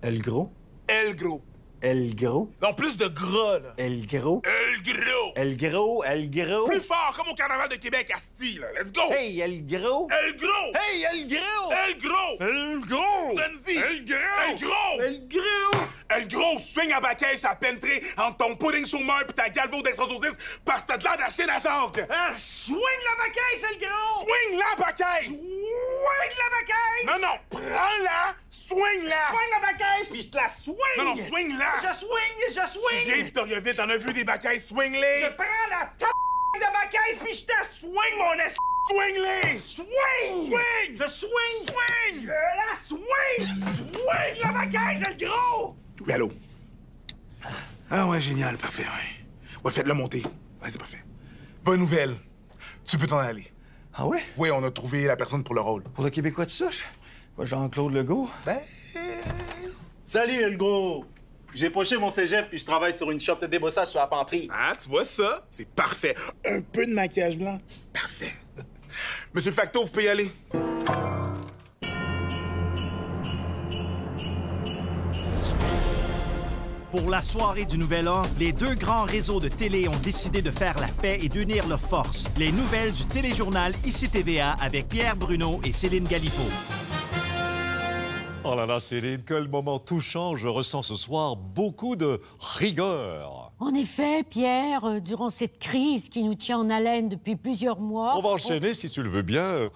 El gros? El Gros. El gros? Non, plus de gras, là. El gros? El Gros. El gros? El gros? Plus fort, comme au carnaval de Québec, Asti, là. Let's go! Hey, El gros? El Gros! Hey, El gros! El Gros! El gros! Donne-y! El gros! El Gros! El gros! El Gros, swing à baquet, à peine entre ton pudding chômeur pis ta galvo d'extrasosis parce que t'as de l'air de la Jacques! Ah, swing la baquette, El gros! Swing la baquet! Swing la baquette! Non, non, prends-la, swing-la! Swing la baquette, puis je te la swing! Non, non, swing-la! Je swing, je Tu viens, swing! Victoriaville, t'en as vu des baquets, swing-les! Je prends la t de baquette, puis je te swing, mon es... Swing-les! Swing! Swing! Je swing! Swing! Je la swing! swing la baquette, c'est le gros! Oui, allô? Ah ouais, génial, parfait, ouais. Ouais, faites-le monter. Ouais, c'est parfait. Bonne nouvelle. Tu peux t'en aller. Ah ouais? Oui, on a trouvé la personne pour le rôle. Pour le Québécois de souche? Jean-Claude Legault? Ben... Salut, El Gros! J'ai poché mon cégep puis je travaille sur une shop de débossage sur la penterie. Ah, tu vois ça? C'est parfait. Un peu de maquillage blanc. Parfait. *laughs* Monsieur Facto, vous pouvez y aller. Pour la soirée du Nouvel An, les deux grands réseaux de télé ont décidé de faire la paix et d'unir leurs forces. Les nouvelles du téléjournal ICI TVA avec Pierre Bruno et Céline Galipo. Oh là là, Céline, quel moment touchant. Je ressens ce soir beaucoup de rigueur. En effet, Pierre, euh, durant cette crise qui nous tient en haleine depuis plusieurs mois. On va enchaîner, si tu le veux bien.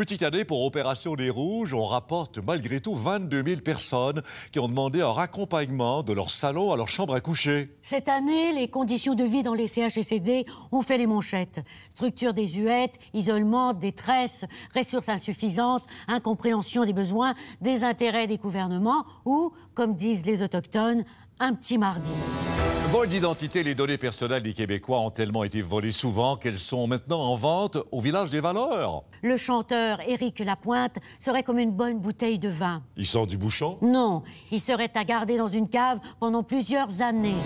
Petite année pour Opération des Rouges, on rapporte malgré tout 22 000 personnes qui ont demandé un raccompagnement de leur salon à leur chambre à coucher. Cette année, les conditions de vie dans les CHSCD ont fait les manchettes. Structure désuète, isolement, détresse, ressources insuffisantes, incompréhension des besoins, désintérêt des gouvernements ou, comme disent les autochtones, un petit mardi. Vol d'identité, les données personnelles des Québécois ont tellement été volées souvent qu'elles sont maintenant en vente au village des valeurs. Le chanteur Éric Lapointe serait comme une bonne bouteille de vin. Il sort du bouchon? Non, il serait à garder dans une cave pendant plusieurs années.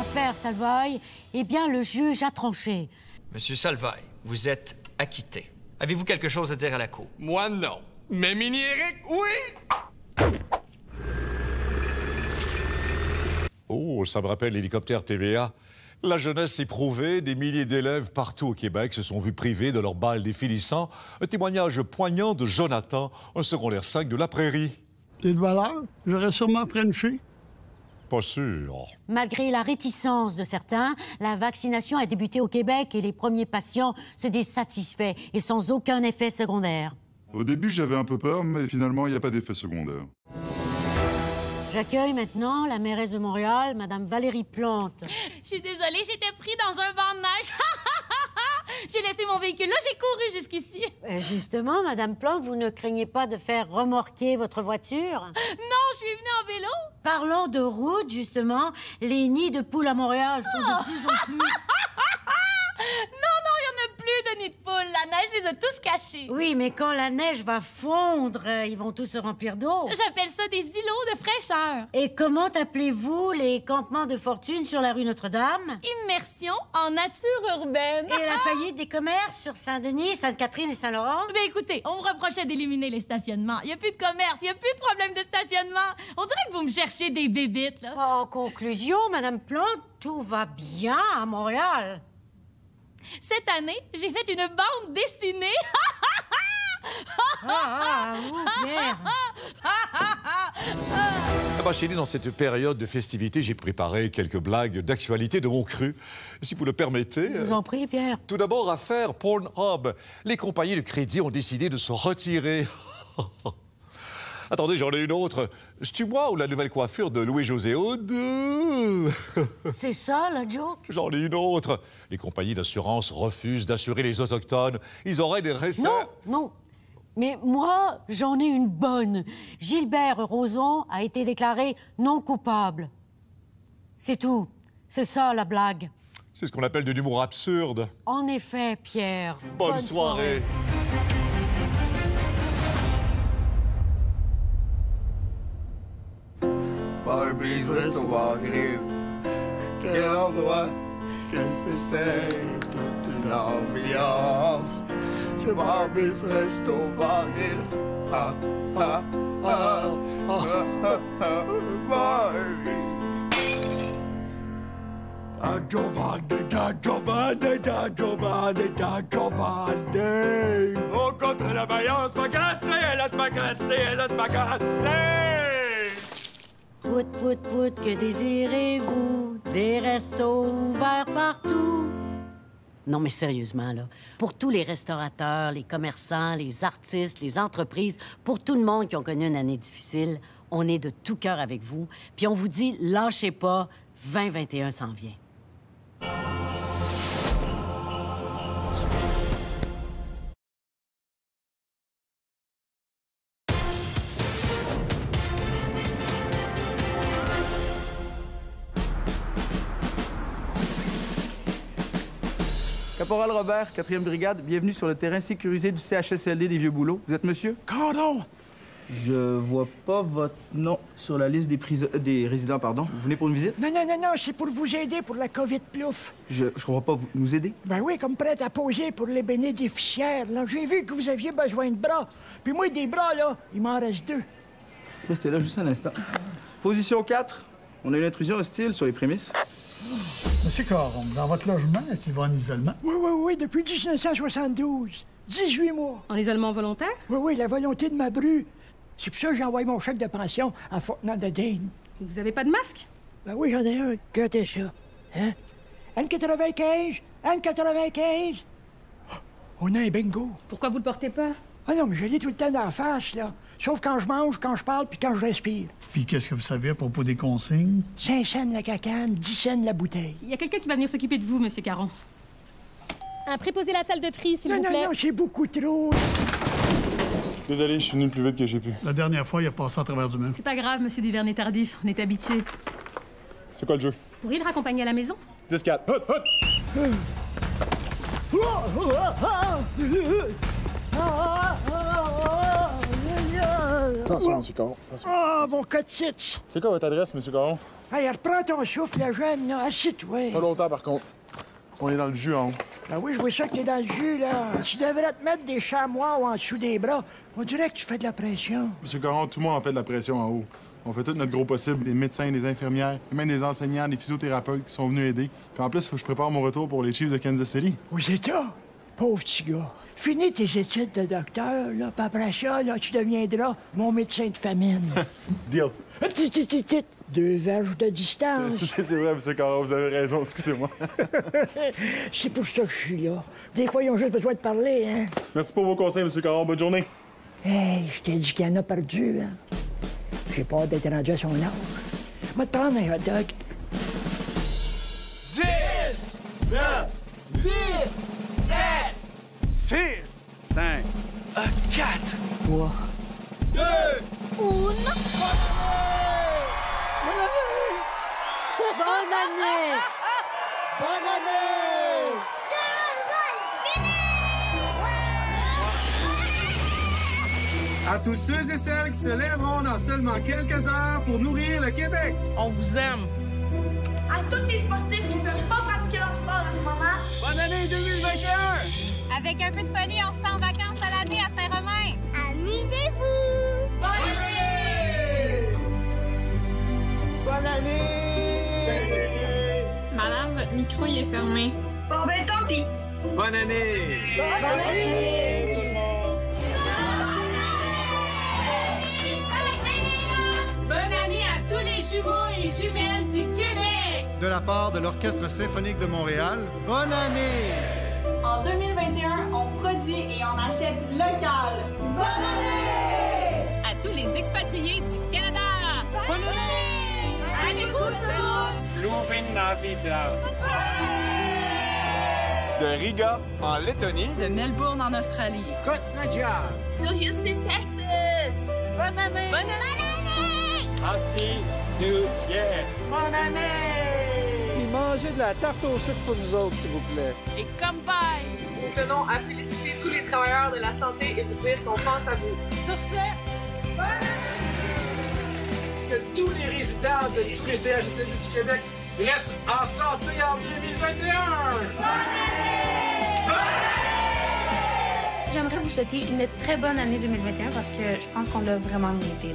Affaire Salvaille, eh bien, le juge a tranché. Monsieur Salvaille, vous êtes acquitté. Avez-vous quelque chose à dire à la cour? Moi, non. Mais Mini Eric, oui! Oh, ça me rappelle l'hélicoptère TVA. La jeunesse éprouvée, des milliers d'élèves partout au Québec se sont vus privés de leur bal définissant. Un témoignage poignant de Jonathan, un secondaire 5 de la Prairie. T'es de valeur? J'aurais sûrement Frenché. Pas sûr. Malgré la réticence de certains, la vaccination a débuté au Québec et les premiers patients se disent satisfaits et sans aucun effet secondaire. Au début, j'avais un peu peur, mais finalement, il n'y a pas d'effet secondaire. J'accueille maintenant la mairesse de Montréal, Madame Valérie Plante. Je suis désolée, j'étais pris dans un vent de neige. *laughs* j'ai laissé mon véhicule là, j'ai couru jusqu'ici. Euh, Justement, Madame Plante, vous ne craignez pas de faire remorquer votre voiture? Non, je suis venue en vélo. Parlant de route, justement, les nids de poules à Montréal sont de plus en plus... *laughs* *laughs* non, non, il n'y en a plus de nid de poule. La neige les ai tous cachés. Oui, mais quand la neige va fondre, euh, ils vont tous se remplir d'eau. J'appelle ça des îlots de fraîcheur. Et comment appelez-vous les campements de fortune sur la rue Notre-Dame? Immersion en nature urbaine. Et la faillite des commerces sur Saint-Denis, Sainte-Catherine et Saint-Laurent? Ben écoutez, on me reprochait d'éliminer les stationnements. Il y a plus de commerce, il y a plus de problème de stationnement. On dirait que vous me cherchez des bébites, là. En conclusion, Madame Plante, tout va bien à Montréal. Cette année, j'ai fait une bande dessinée. Ah, ah. Ah bah, dans cette période de festivités, j'ai préparé quelques blagues d'actualité de mon cru. Si vous le permettez. Je vous en prie, Pierre. Tout d'abord, affaire Pornhub. Les compagnies de crédit ont décidé de se retirer. *laughs* Attendez, j'en ai une autre. C'est-tu moi ou la nouvelle coiffure de Louis-José Aude? *laughs* C'est ça, la joke? J'en ai une autre. Les compagnies d'assurance refusent d'assurer les Autochtones. Ils auraient des récents... Non, non. Mais moi, j'en ai une bonne. Gilbert Rozon a été déclaré non coupable. C'est tout. C'est ça, la blague. C'est ce qu'on appelle de l'humour absurde. En effet, Pierre. Bonne, soirée. Barbie's Restaurant Grill. Quel endroit, quel festin, toute une ambiance. Chez Barbie's Restaurant Grill. Ah, ah, ah, ah, ah, ah, Barbie. Da Giovanni, da Giovanni, da Giovanni, da Giovanni. On contre la vaillance spaghetti, la spaghetti, la spaghetti! Pout, pout, pout, que désirez-vous? Des restos ouverts partout. Non, mais sérieusement, là, pour tous les restaurateurs, les commerçants, les artistes, les entreprises, pour tout le monde qui ont connu une année difficile, on est de tout cœur avec vous. Puis on vous dit, lâchez pas, 2021 s'en vient. Caporal Robert, 4e brigade, bienvenue sur le terrain sécurisé du CHSLD des Vieux-Boulots. Vous êtes monsieur? Cordon! Je vois pas votre nom sur la liste des, priso- des résidents, pardon. Vous venez pour une visite? Non, non, non, non, c'est pour vous aider pour la COVID plouf. Je, je comprends pas, vous nous aider? Ben oui, comme prête à poser pour les bénéficiaires. Là, j'ai vu que vous aviez besoin de bras. Puis moi, des bras, là, il m'en reste deux. Restez là juste un instant. Position 4. On a une intrusion hostile sur les prémices. Monsieur Caron, dans votre logement, êtes-vous en isolement? Oui, oui, oui, depuis 1972. 18 mois. En isolement volontaire? Oui, oui, la volonté de ma bru. C'est pour ça que j'ai envoyé mon chèque de pension à Fortnite-de-Dane. Vous avez pas de masque? Ben oui, j'en ai un. Regardez ça. Hein? N95, N95. Oh, On a un bingo. Pourquoi vous le portez pas? Ah non, mais je l'ai tout le temps dans la face, là. Sauf quand je mange, quand je parle, puis quand je respire. Puis qu'est-ce que vous savez à propos des consignes? 5 cents la cacane, 10 cents la bouteille. Il y a quelqu'un qui va venir s'occuper de vous, Monsieur Caron. Un préposé la salle de tri, s'il Non, vous non, plaît. non, c'est beaucoup trop. Désolé, je suis venu plus vite que j'ai pu. La dernière fois, il a passé à travers du mur. C'est pas grave, Monsieur Duvernay tardif. On est habitué. C'est quoi le jeu? Pourriez le raccompagner à la maison? 10-4. Hut, hut! Attention, monsieur Caron. Oh, mon cotite. C'est quoi votre adresse, monsieur Caron? Hey, reprends ton souffle, le jeune, là. Assieds-toi. Pas longtemps, par contre. On est dans le jus en haut. Ben oui, je vois ça que t'es dans le jus, là. Tu devrais te mettre des chamois en dessous des bras. On dirait que tu fais de la pression. Monsieur Caron, tout le monde en fait de la pression en haut. On fait tout notre gros possible. Des médecins, des infirmières, et même des enseignants, des physiothérapeutes qui sont venus aider. Puis en plus, il faut que je prépare mon retour pour les Chiefs de Kansas City. Aux États? Pauvre petit gars. Finis tes études de docteur, là. Puis après ça, là, tu deviendras mon médecin de famine. *laughs* Deal. Deux verges de distance. C'est vrai, monsieur Caron, vous avez raison, excusez-moi. *laughs* C'est pour ça que je suis là. Des fois, ils ont juste besoin de parler, hein. Merci pour vos conseils, monsieur Caron. Bonne journée. Hey, je t'ai dit qu'il y en a perdu, hein. J'ai peur d'être rendu à son âge. Va te prendre un hot dog. 10, 9, 8, 7, 6, 5, 4, 3, 2, 1. Bonne année! Bonne année! À tous ceux et celles qui se lèveront dans seulement quelques heures pour nourrir le Québec. On vous aime. À tous les sportifs qui ne peuvent pas pratiquer leur sport en ce moment. Bonne année 2021! Avec un peu de folie, on se sent en vacances à l'année à Saint-Romain. Amusez-vous! Bonne année! Bonne année! Madame, votre micro il est fermé. Bon ben tant pis. Bonne année! Bonne année! Bonne année à tous les jumeaux et jumelles du Québec! De la part de l'Orchestre symphonique de Montréal, bonne année! En 2021, on produit et on achète local. Bonne année! À tous les expatriés du Canada. Bonne année! Allez, Couteau! Louvina Vida. De Riga, en Lettonie. De Melbourne, en Australie. Kotnaja! De Houston, Texas. Bonne année! Bonne année! Happy New Year! Bonne année! Mangez de la tarte au sucre pour nous autres, s'il vous plaît. Et comme bye! Nous tenons à féliciter tous les travailleurs de la santé et vous dire qu'on pense à vous. Sur ce, Que tous les résidents de tous les CHSLD du Québec restent en santé en 2021! J'aimerais vous souhaiter une très bonne année 2021 parce que je pense qu'on l'a vraiment mérité.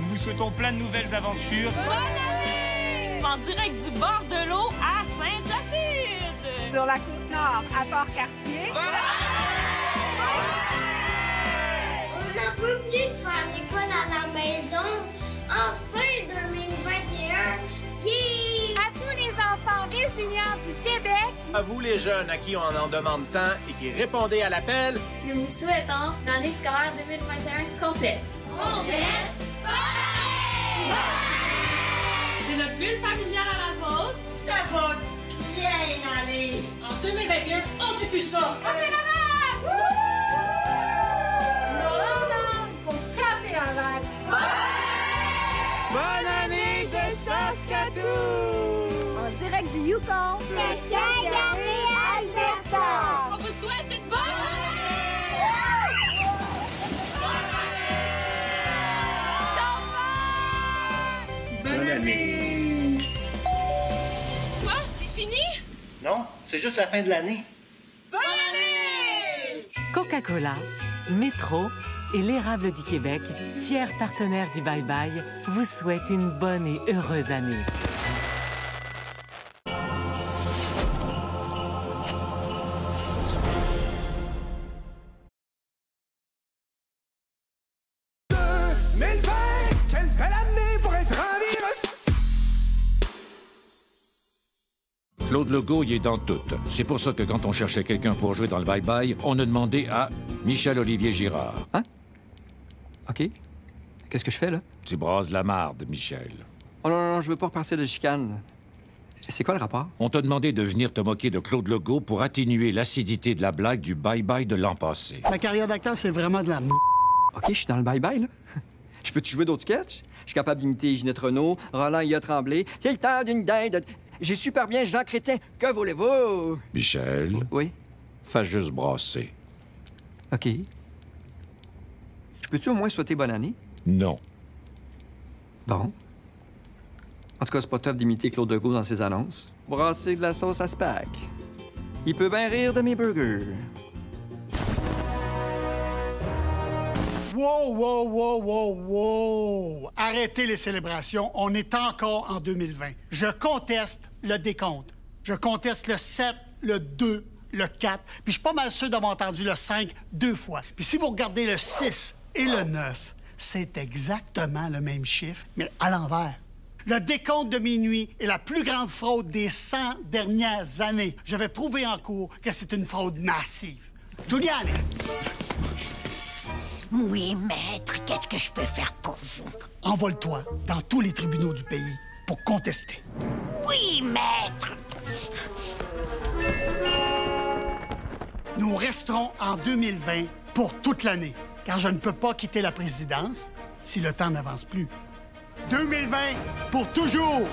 Nous vous souhaitons plein de nouvelles aventures. En direct du bord de l'eau à Sainte-Clotilde! sur la côte nord, à Port-Cartier. On n'a pas oublié de faire l'école à la maison en fin 2021. Yeah! À tous les enfants résilients du Québec, À vous les jeunes à qui on en demande tant et qui répondez à l'appel, Nous vous souhaitons l'année scolaire 2021 complète. Complète? c'est notre bulle familiale à la vôtre. Ça va bien aller. En 2021, on tue plus ça! On fait la vague! Non, non, faut casser la vague. Bonne année de Saskatoon! En direct du Yukon. C'est c'est juste la fin de l'année. Bonne année! Coca-Cola, Métro et l'Érable du Québec, fiers partenaires du Bye Bye, vous souhaitent une bonne et heureuse année. Claude Legault y est dans tout. C'est pour ça que quand on cherchait quelqu'un pour jouer dans le Bye Bye, on a demandé à Michel-Olivier Girard. Hein? OK. Qu'est-ce que je fais, là? Tu brases la marde, Michel. Oh non, non, non, je veux pas repartir de chicane. C'est quoi le rapport? On t'a demandé de venir te moquer de Claude Legault pour atténuer l'acidité de la blague du Bye Bye de l'an passé. Ma carrière d'acteur, c'est vraiment de la m***. OK, je suis dans le bye-bye, là. *laughs* Je peux-tu jouer d'autres sketchs? Je suis capable d'imiter Ginette Renault, Roland Ia Tremblay. C'est le temps d'une dinde. J'ai super bien Jean Chrétien. Que voulez-vous? Michel? Oui? Fais juste brasser. OK. Je peux-tu au moins souhaiter bonne année? Non. Bon. En tout cas, c'est pas tough d'imiter Claude Legault dans ses annonces. Brasser de la sauce à spag. Il peut bien rire de mes burgers. Wow, wow, wow, wow, wow! Arrêtez les célébrations. On est encore en 2020. Je conteste le décompte. Je conteste le 7, le 2, le 4. Puis je suis pas mal sûr d'avoir entendu le 5 deux fois. Puis si vous regardez le 6 et le 9, c'est exactement le même chiffre, mais à l'envers. Le décompte de minuit est la plus grande fraude des 100 dernières années. Je vais prouver en cours que c'est une fraude massive. Giuliani! Oui, maître, qu'est-ce que je peux faire pour vous? Envole-toi dans tous les tribunaux du pays pour contester. Oui, maître. Nous resterons en 2020 pour toute l'année, car je ne peux pas quitter la présidence si le temps n'avance plus. 2020 pour toujours!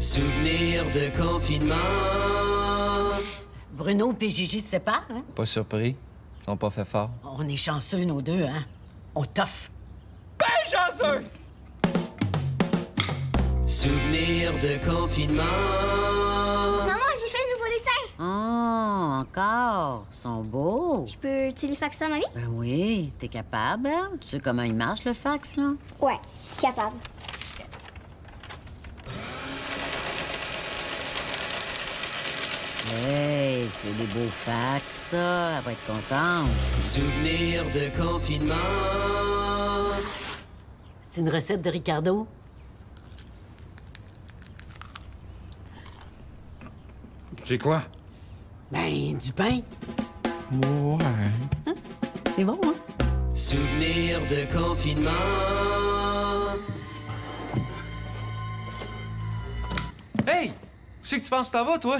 Souvenir de confinement. Bruno et Gigi se séparent, hein? Pas surpris. Ils sont pas fait fort. On est chanceux, nos deux, hein? On toffe. Ben chanceux! Souvenir de confinement. Maman, j'ai fait un nouveau dessin. Oh, encore. Ils sont beaux. Je peux-tu les faxer à mamie? Ben oui, t'es capable, hein? Tu sais comment il marche, le fax, là? Ouais, je suis capable. Hey, c'est des beaux fax, ça. Elle va être contente. Souvenir de confinement. C'est une recette de Ricardo? C'est quoi? Ben, du pain. Ouais. C'est bon, hein? Souvenir de confinement. Hey! Où c'est que tu penses que t'en vas, toi?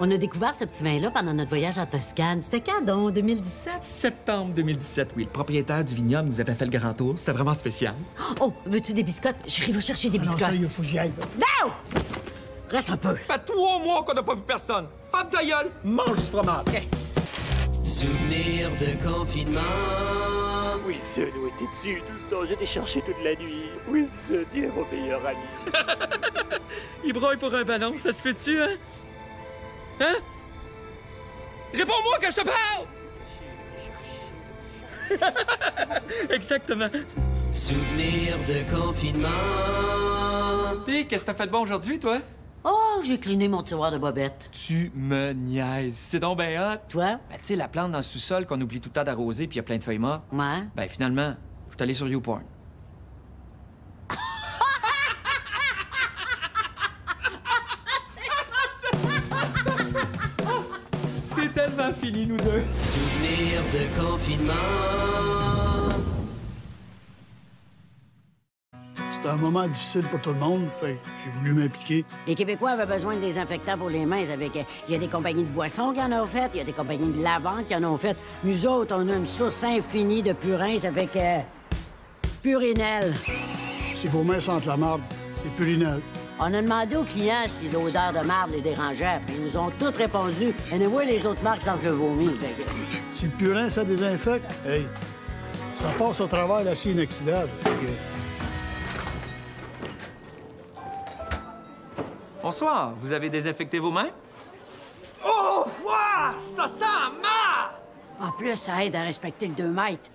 On a découvert ce petit vin-là pendant notre voyage en Toscane. C'était quand, donc? 2017? Septembre 2017, oui. Le propriétaire du vignoble nous avait fait le grand tour. C'était vraiment spécial. Oh, veux-tu des biscottes? J'arrive à chercher des Ah non, biscottes. ça, il faut que j'y aille. Non! Reste un peu. fait trois mois qu'on n'a pas vu personne. Hop ta gueule, mange du fromage. Souvenir de confinement. Oui, ce nous était dessus tout le temps. J'étais cherché toute la nuit. Oui, ce tu es mon meilleur ami. *laughs* Il broille pour un ballon, ça se fait-tu, hein? Hein? Réponds-moi quand je te parle! *laughs* Exactement. Souvenir de confinement. Pis, qu'est-ce que t'as fait de bon aujourd'hui, toi? Oh, j'ai cliné mon tiroir de bobette. Tu me niaises. C'est donc ben hot. Toi? Ben, tu sais, la plante dans le sous-sol qu'on oublie tout le temps d'arroser puis il y a plein de feuilles mortes. Ouais. Ben, finalement, je suis allé sur YouPorn. Fini, nous deux. Souvenir de confinement. C'était un moment difficile pour tout le monde, fait j'ai voulu m'impliquer. Les Québécois avaient besoin de désinfectants pour les mains. Avec, il y a des compagnies de boissons qui en ont fait, il y a des compagnies de lavande qui en ont fait. Nous autres, on a une source infinie de purins avec euh, Purinel. Si vos mains sentent la marde, c'est purinel. On a demandé aux clients si l'odeur de marde les dérangeait, puis ils nous ont tous répondu. Et nous les autres marques sentent le vomi. Si le purin, ça désinfecte, hey, ça passe au travers l'acier inoxydable. Bonsoir, vous avez désinfecté vos mains? Oh, ça sent marre! En plus, ça aide à respecter le 2 mètres.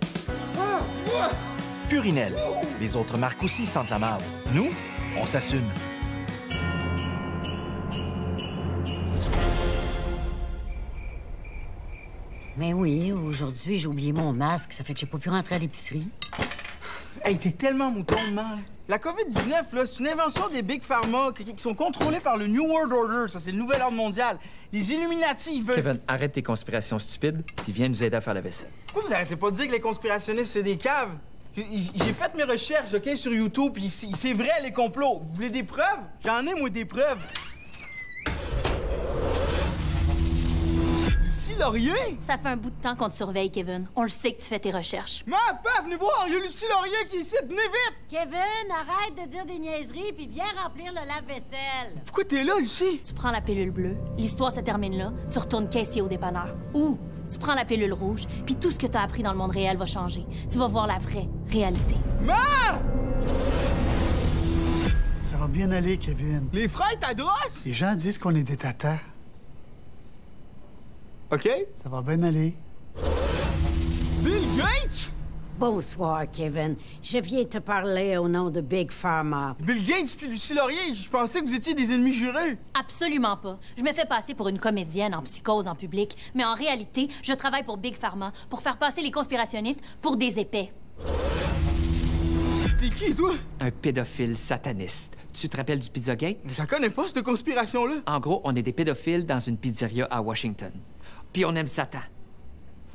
Purinel. Les autres marques aussi sentent la marde. Nous, on s'assume. Mais oui, aujourd'hui, j'ai oublié mon masque. Ça fait que j'ai pas pu rentrer à l'épicerie. Hey, t'es tellement mouton de mal. La COVID-19, là, c'est une invention des Big Pharma qui, qui sont contrôlés par le New World Order. Ça, c'est le nouvel ordre mondial. Les Illuminati, ils veulent... Kevin, arrête tes conspirations stupides puis viens nous aider à faire la vaisselle. Pourquoi vous arrêtez pas de dire que les conspirationnistes, c'est des caves? J'ai fait mes recherches, OK, sur YouTube, puis c'est c'est vrai, les complots. Vous voulez des preuves? J'en ai, moi, des preuves. Lucie Laurier? Ça fait un bout de temps qu'on te surveille, Kevin. On le sait que tu fais tes recherches. Ma paf, venez voir, il y a Lucie Laurier qui est ici, venez vite! Kevin, arrête de dire des niaiseries puis viens remplir le lave-vaisselle. Pourquoi t'es là, Lucie? Tu prends la pilule bleue, l'histoire se termine là, tu retournes caissier au dépanneur. Ou tu prends la pilule rouge, puis tout ce que tu as appris dans le monde réel va changer. Tu vas voir la vraie réalité. Ma! Ça va bien aller, Kevin. Les frères Tadros? Les gens disent qu'on est des tatas. OK? Ça va bien aller. Bill Gates? Bonsoir, Kevin. Je viens te parler au nom de Big Pharma. Bill Gates puis Lucie Laurier, je pensais que vous étiez des ennemis jurés. Absolument pas. Je me fais passer pour une comédienne en psychose en public, mais en réalité, je travaille pour Big Pharma pour faire passer les conspirationnistes pour des épais. T'es qui, toi? Un pédophile sataniste. Tu te rappelles du Pizzagate? Je connais pas, cette conspiration-là. En gros, on est des pédophiles dans une pizzeria à Washington. Puis on aime Satan.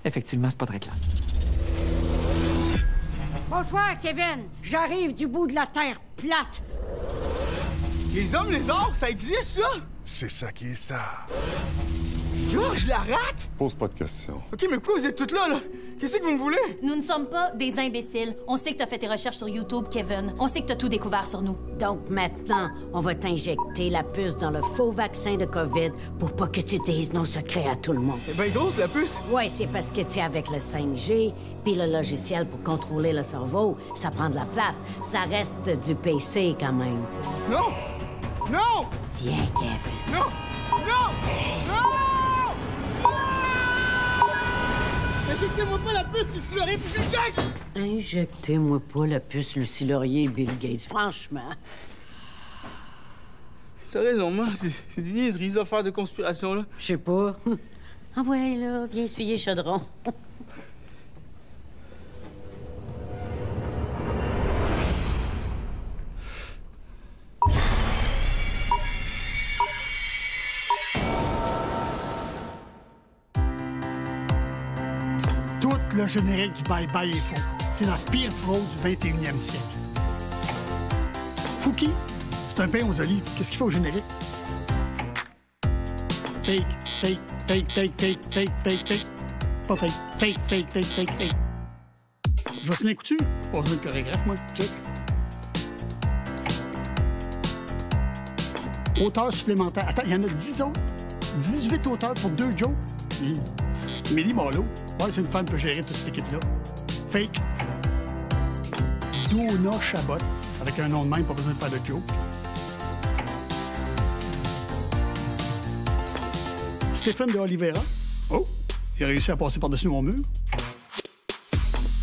Effectivement, c'est pas très clair. Bonsoir, Kevin. J'arrive du bout de la terre plate. Les hommes lézards, ça existe, ça? C'est ça qui est ça. Georges Larac? Pose pas de questions. OK, mais pourquoi vous êtes toutes là, là? Qu'est-ce que vous me voulez? Nous ne sommes pas des imbéciles. On sait que t'as fait tes recherches sur YouTube, Kevin. On sait que t'as tout découvert sur nous. Donc maintenant, on va t'injecter la puce dans le faux vaccin de COVID pour pas que tu dises nos secrets à tout le monde. C'est bien grosse, la puce. Ouais, c'est parce que tu sais, avec le 5G, puis le logiciel pour contrôler le cerveau, ça prend de la place. Ça reste du PC quand même, tu sais. Non! Non! Viens, Kevin. Non! Injectez-moi pas la puce, Lucie Laurier, puis je gagne! Injectez-moi pas la puce Lucie Laurier et Bill Gates, franchement. T'as raison, moi, c'est des niaiseries, ces affaires de conspiration, là. Je sais pas. *laughs* Ah ouais, là, viens essuyer chaudron. *laughs* le générique du Bye Bye est faux. C'est la pire fraude du 21e siècle. Fouki, c'est un pain aux olives. Qu'est-ce qu'il fait au générique? Fake, fake, fake, fake, fake, fake, fake, fake. Pas fake, fake, fake, fake, fake, fake. Jocelyn Coutu, pas besoin de chorégraphe, moi. Check. Auteur supplémentaire. Attends, il y en a 10 autres. 18 auteurs pour deux jokes. Hum. Millie Marlowe. Ouais, c'est une femme qui peut gérer toute cette équipe-là. Fake. Donna Chabot. Avec un nom de même, pas besoin de faire de joke. Stéphane de Oliveira. Oh, il a réussi à passer par-dessus mon mur.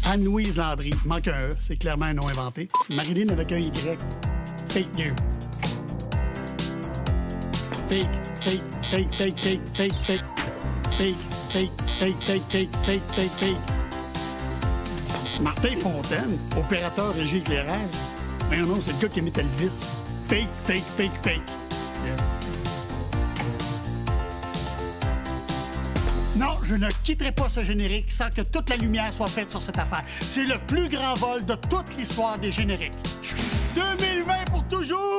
Anne-Louise Landry. Manque un E, c'est clairement un nom inventé. Marilyn avec un Y. Fake news. Fake, fake, fake, fake, fake, fake, fake. Fake, fake, fake, fake, fake, fake, fake, fake. Martin Fontaine, opérateur régie éclairage. Mais non, c'est le gars qui aimait Elvis. Fake, fake, fake, fake. Non, je ne quitterai pas ce générique sans que toute la lumière soit faite sur cette affaire. C'est le plus grand vol de toute l'histoire des génériques. 2020 pour toujours!